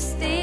stay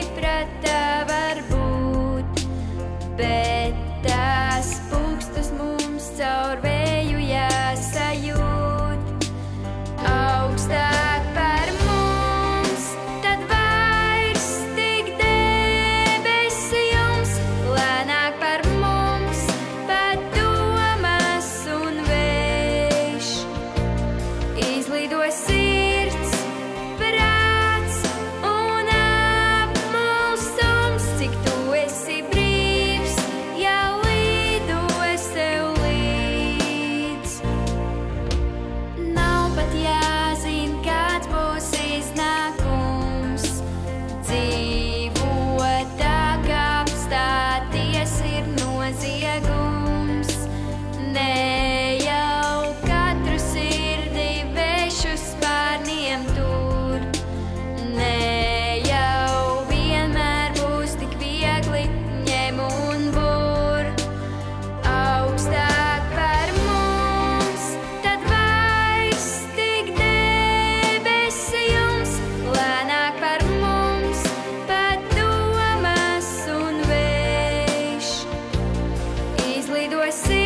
I see.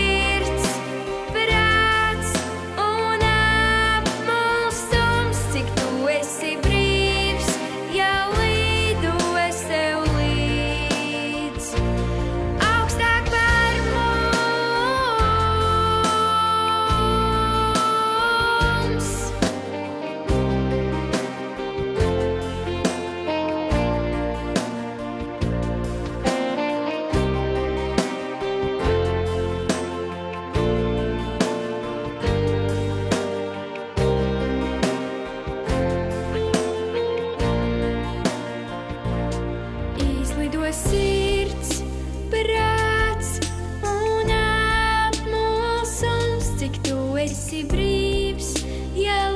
brāts un apmūsums, cik tu esi brīvs. Ja